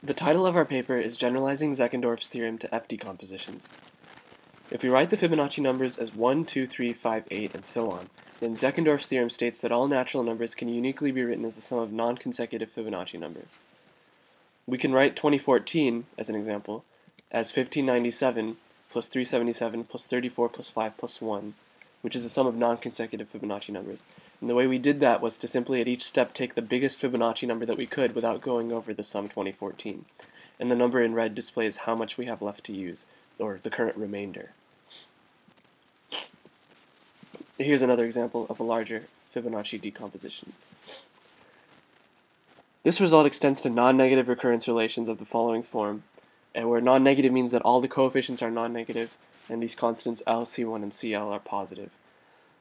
The title of our paper is Generalizing Zeckendorf's Theorem to F decompositions. If we write the Fibonacci numbers as 1, 2, 3, 5, 8, and so on, then Zeckendorf's theorem states that all natural numbers can uniquely be written as the sum of non-consecutive Fibonacci numbers. We can write 2014, as an example, as 1597 plus 377 plus 34 plus 5 plus 1, which is the sum of non-consecutive Fibonacci numbers. And the way we did that was to simply at each step take the biggest Fibonacci number that we could without going over the sum 2014. And the number in red displays how much we have left to use, or the current remainder. Here's another example of a larger Fibonacci decomposition. This result extends to non-negative recurrence relations of the following form, and where non-negative means that all the coefficients are non-negative, and these constants L, C1, and CL are positive.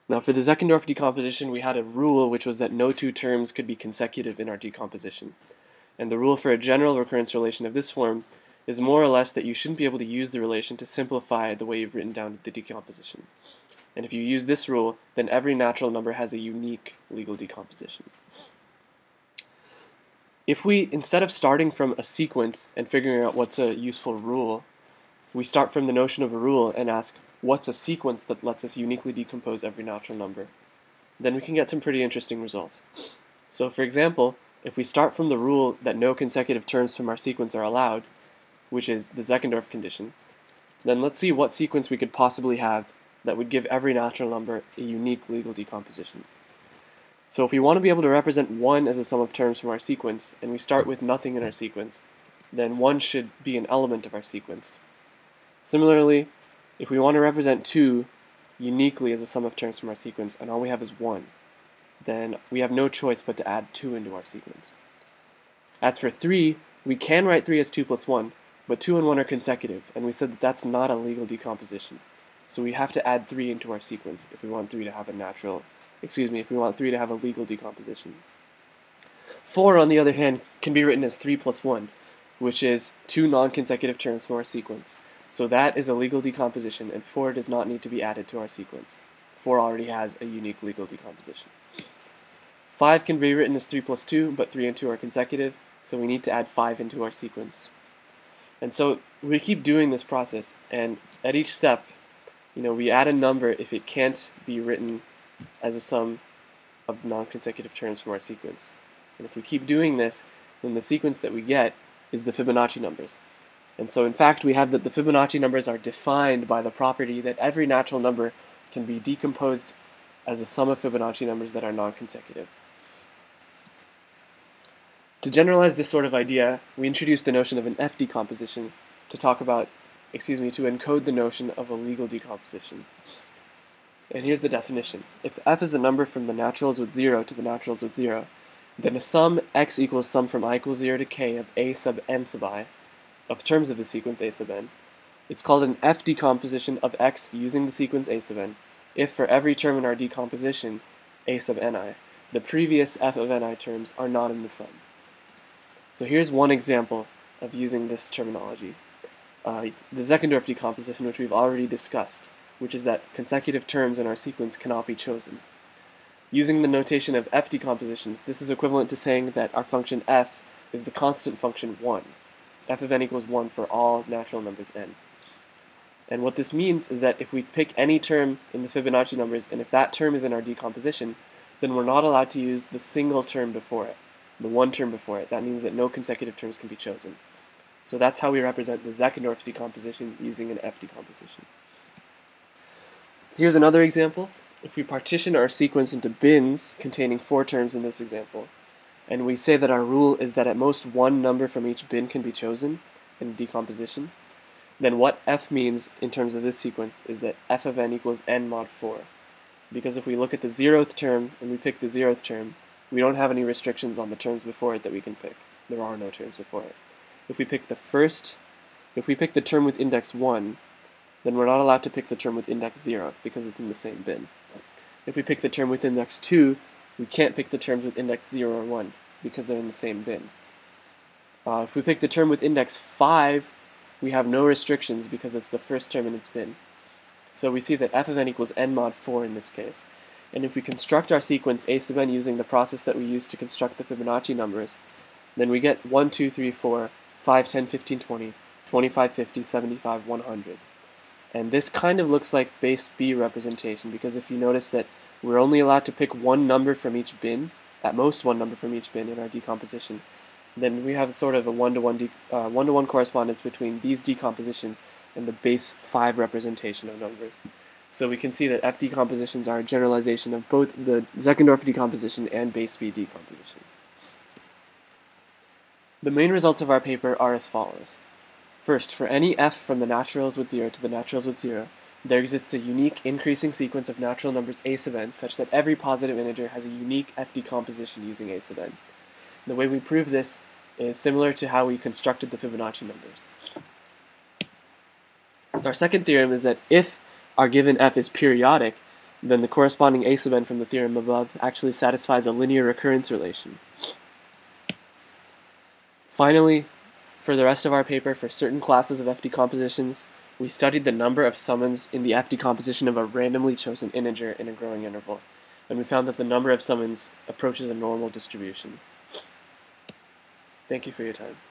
Now for the Zeckendorf decomposition, we had a rule which was that no two terms could be consecutive in our decomposition. And the rule for a general recurrence relation of this form is more or less that you shouldn't be able to use the relation to simplify the way you've written down the decomposition. And if you use this rule, then every natural number has a unique legal decomposition. If we, instead of starting from a sequence and figuring out what's a useful rule, we start from the notion of a rule and ask, what's a sequence that lets us uniquely decompose every natural number, then we can get some pretty interesting results. So for example, if we start from the rule that no consecutive terms from our sequence are allowed, which is the Zeckendorf condition, then let's see what sequence we could possibly have that would give every natural number a unique legal decomposition. So if we want to be able to represent 1 as a sum of terms from our sequence, and we start with nothing in our sequence, then 1 should be an element of our sequence. Similarly, if we want to represent 2 uniquely as a sum of terms from our sequence, and all we have is 1, then we have no choice but to add 2 into our sequence. As for 3, we can write 3 as 2 plus 1, but 2 and 1 are consecutive, and we said that that's not a legal decomposition. So we have to add 3 into our sequence if we want 3 to have a natural, excuse me, if we want 3 to have a legal decomposition. 4, on the other hand, can be written as 3 plus 1, which is two non-consecutive terms from our sequence. So that is a legal decomposition, and 4 does not need to be added to our sequence. 4 already has a unique legal decomposition. 5 can be written as 3 plus 2, but 3 and 2 are consecutive, so we need to add 5 into our sequence. And so we keep doing this process, and at each step, you know, we add a number if it can't be written as a sum of non-consecutive terms from our sequence. And if we keep doing this, then the sequence that we get is the Fibonacci numbers. And so in fact we have that the Fibonacci numbers are defined by the property that every natural number can be decomposed as a sum of Fibonacci numbers that are non-consecutive. To generalize this sort of idea, we introduce the notion of an F decomposition to talk about, excuse me, to encode the notion of a legal decomposition. And here's the definition. If f is a number from the naturals with 0 to the naturals with 0, then a sum x equals sum from i equals 0 to k of a sub n sub i of terms of the sequence a sub n. It's called an f decomposition of x using the sequence a sub n if for every term in our decomposition a sub ni, the previous f of ni terms are not in the sum. So here's one example of using this terminology. Uh, the Zeckendorf decomposition, which we've already discussed, which is that consecutive terms in our sequence cannot be chosen. Using the notation of f decompositions, this is equivalent to saying that our function f is the constant function 1 f of n equals 1 for all natural numbers n. And what this means is that if we pick any term in the Fibonacci numbers, and if that term is in our decomposition, then we're not allowed to use the single term before it, the one term before it. That means that no consecutive terms can be chosen. So that's how we represent the Zeckendorf decomposition using an F decomposition. Here's another example. If we partition our sequence into bins containing four terms in this example, and we say that our rule is that at most one number from each bin can be chosen in decomposition, then what f means in terms of this sequence is that f of n equals n mod 4. Because if we look at the zeroth term and we pick the zeroth term, we don't have any restrictions on the terms before it that we can pick. There are no terms before it. If we pick the first, if we pick the term with index 1, then we're not allowed to pick the term with index 0 because it's in the same bin. If we pick the term with index 2, we can't pick the terms with index 0 or 1 because they're in the same bin. Uh, if we pick the term with index 5, we have no restrictions because it's the first term in its bin. So we see that f of n equals n mod 4 in this case. And if we construct our sequence a sub n using the process that we used to construct the Fibonacci numbers, then we get 1, 2, 3, 4, 5, 10, 15, 20, 25, 50, 75, 100. And this kind of looks like base B representation because if you notice that we're only allowed to pick one number from each bin, at most one number from each bin in our decomposition, then we have sort of a one-to-one uh, one-to-one correspondence between these decompositions and the base 5 representation of numbers. So we can see that F decompositions are a generalization of both the Zeckendorf decomposition and base B decomposition. The main results of our paper are as follows. First, for any f from the naturals with 0 to the naturals with 0, there exists a unique increasing sequence of natural numbers a sub n such that every positive integer has a unique f decomposition using a sub n. The way we prove this is similar to how we constructed the Fibonacci numbers. Our second theorem is that if our given f is periodic, then the corresponding a sub n from the theorem above actually satisfies a linear recurrence relation. Finally, for the rest of our paper, for certain classes of f decompositions, we studied the number of summands in the f decomposition of a randomly chosen integer in a growing interval, and we found that the number of summands approaches a normal distribution. Thank you for your time.